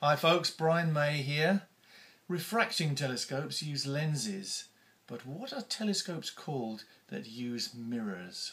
Hi folks, Brian May here. Refracting telescopes use lenses, but what are telescopes called that use mirrors?